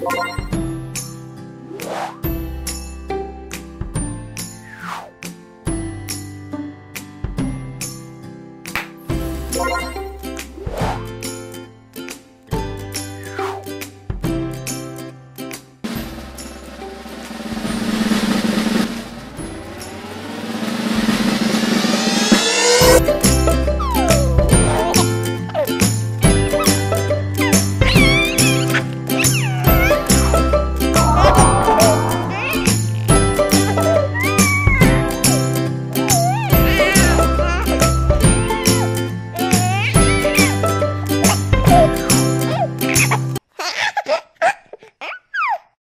you